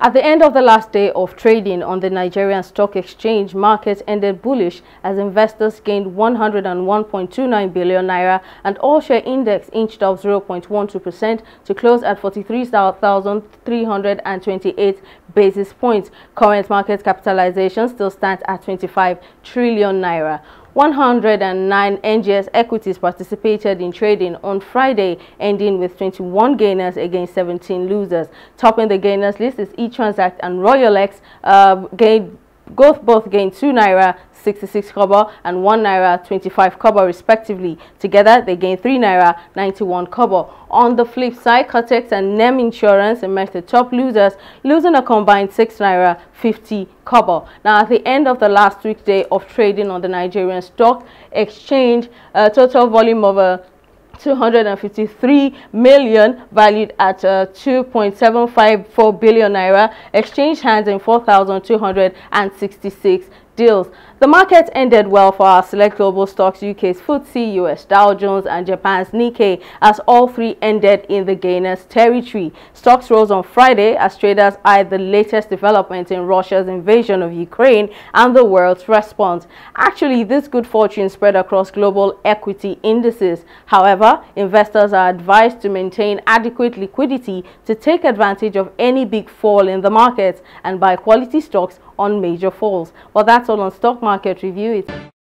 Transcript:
At the end of the last day of trading on the Nigerian Stock Exchange, markets ended bullish as investors gained 101.29 billion naira and all-share index inched up 0.12% to close at 43,328 basis points. Current market capitalization still stands at 25 trillion naira. 109 NGX equities participated in trading on Friday, ending with 21 gainers against 17 losers. Topping the gainers list is eTranzact and Royalex uh, gained both both gained 2 naira 66 kobo and 1 naira 25 kobo respectively. Together they gained 3 naira 91 kobo. On the flip side, Cortex and NEM Insurance emerged the top losers, losing a combined 6 naira 50 kobo. Now at the end of the last weekday of trading on the Nigerian stock exchange, a total volume of a 253 million valued at uh, 2.754 billion naira exchange hands in 4,266 deals. The market ended well for our select global stocks, UK's FTSE, US Dow Jones and Japan's Nikkei as all three ended in the gainers territory. Stocks rose on Friday as traders eyed the latest development in Russia's invasion of Ukraine and the world's response. Actually, this good fortune spread across global equity indices. However, investors are advised to maintain adequate liquidity to take advantage of any big fall in the market and buy quality stocks on major falls. Well, that's all on Stock Market Review. It's